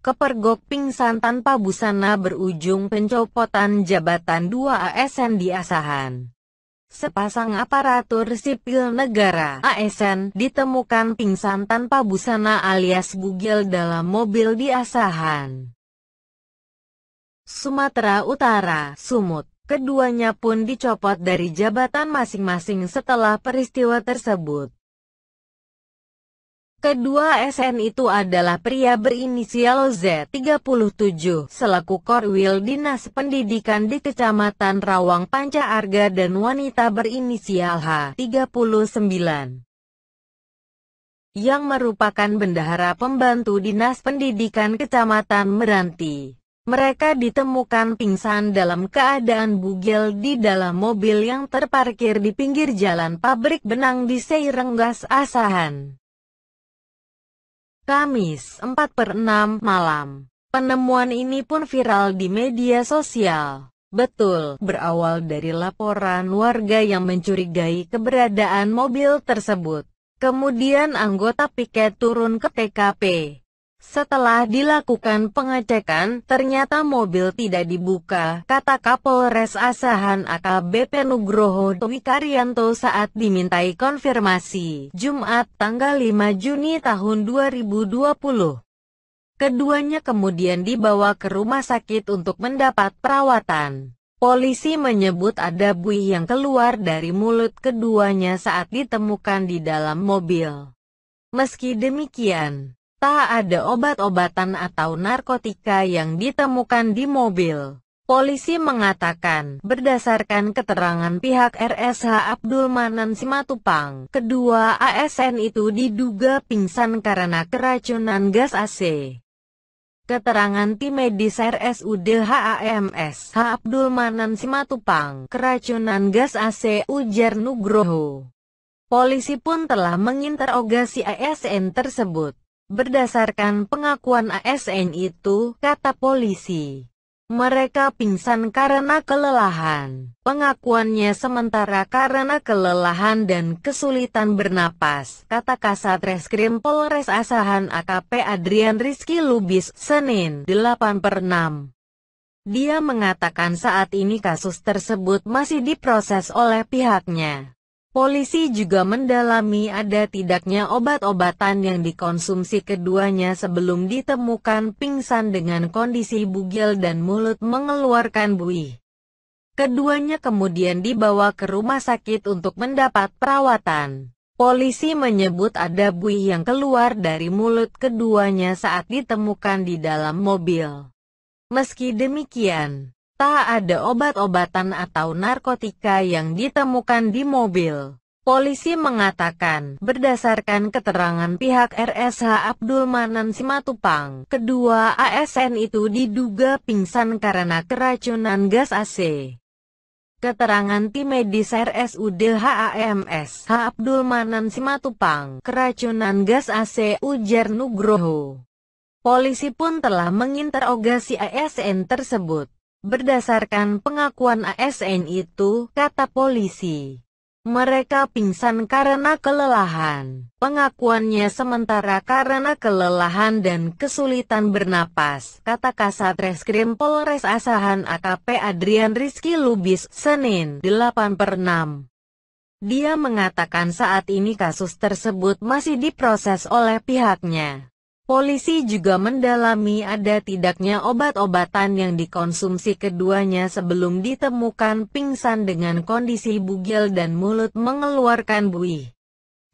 Kepergok pingsan tanpa busana berujung pencopotan jabatan 2 ASN di Asahan. Sepasang aparatur sipil negara ASN ditemukan pingsan tanpa busana alias bugil dalam mobil di Asahan. Sumatera Utara, Sumut. Keduanya pun dicopot dari jabatan masing-masing setelah peristiwa tersebut. Kedua SN itu adalah pria berinisial Z, 37, selaku Korwil Dinas Pendidikan di Kecamatan Rawang Panca Arga dan wanita berinisial H, 39 yang merupakan bendahara pembantu Dinas Pendidikan Kecamatan Meranti. Mereka ditemukan pingsan dalam keadaan bugil di dalam mobil yang terparkir di pinggir jalan pabrik benang di Seirenggas Asahan. Kamis 4 per 6 malam. Penemuan ini pun viral di media sosial. Betul, berawal dari laporan warga yang mencurigai keberadaan mobil tersebut. Kemudian anggota piket turun ke TKP. Setelah dilakukan pengecekan, ternyata mobil tidak dibuka, kata Kapolres Asahan AKBP Nugroho Wikaryanto saat dimintai konfirmasi, Jumat tanggal 5 Juni tahun 2020. Keduanya kemudian dibawa ke rumah sakit untuk mendapat perawatan. Polisi menyebut ada buih yang keluar dari mulut keduanya saat ditemukan di dalam mobil. Meski demikian, Tak ada obat-obatan atau narkotika yang ditemukan di mobil. Polisi mengatakan, berdasarkan keterangan pihak RSH Abdul Manan Simatupang, kedua ASN itu diduga pingsan karena keracunan gas AC. Keterangan tim medis RSUD HAMS H. Abdul Manan Simatupang, keracunan gas AC ujar Nugroho. Polisi pun telah menginterogasi ASN tersebut. Berdasarkan pengakuan ASN itu, kata polisi, mereka pingsan karena kelelahan. Pengakuannya sementara karena kelelahan dan kesulitan bernapas, kata Kasat Reskrim Polres Asahan AKP Adrian Rizky Lubis, Senin, 8 per 6. Dia mengatakan saat ini kasus tersebut masih diproses oleh pihaknya. Polisi juga mendalami ada tidaknya obat-obatan yang dikonsumsi keduanya sebelum ditemukan pingsan dengan kondisi bugil dan mulut mengeluarkan buih. Keduanya kemudian dibawa ke rumah sakit untuk mendapat perawatan. Polisi menyebut ada buih yang keluar dari mulut keduanya saat ditemukan di dalam mobil. Meski demikian, Tak ada obat-obatan atau narkotika yang ditemukan di mobil. Polisi mengatakan, berdasarkan keterangan pihak RSH Abdul Manan Simatupang, kedua ASN itu diduga pingsan karena keracunan gas AC. Keterangan tim medis RSUD HAMS H. Abdul Manan Simatupang, keracunan gas AC ujar Nugroho. Polisi pun telah menginterogasi ASN tersebut. Berdasarkan pengakuan ASN itu, kata polisi, mereka pingsan karena kelelahan. Pengakuannya sementara karena kelelahan dan kesulitan bernapas, kata Kasat Reskrim Polres Asahan AKP Adrian Rizky Lubis, Senin, 8 per 6. Dia mengatakan saat ini kasus tersebut masih diproses oleh pihaknya. Polisi juga mendalami ada tidaknya obat-obatan yang dikonsumsi keduanya sebelum ditemukan pingsan dengan kondisi bugil dan mulut mengeluarkan buih.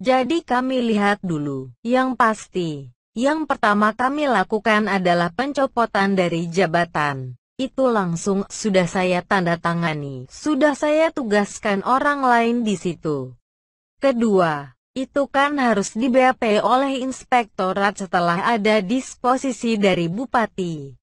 Jadi kami lihat dulu. Yang pasti, yang pertama kami lakukan adalah pencopotan dari jabatan. Itu langsung sudah saya tanda tangani. Sudah saya tugaskan orang lain di situ. Kedua, itu kan harus di BAP oleh inspektorat setelah ada disposisi dari Bupati.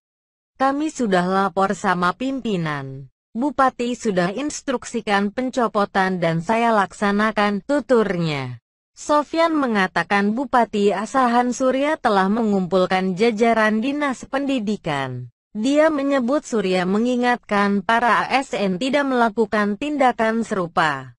Kami sudah lapor sama pimpinan. Bupati sudah instruksikan pencopotan dan saya laksanakan, tuturnya. Sofian mengatakan Bupati Asahan Surya telah mengumpulkan jajaran dinas pendidikan. Dia menyebut Surya mengingatkan para ASN tidak melakukan tindakan serupa.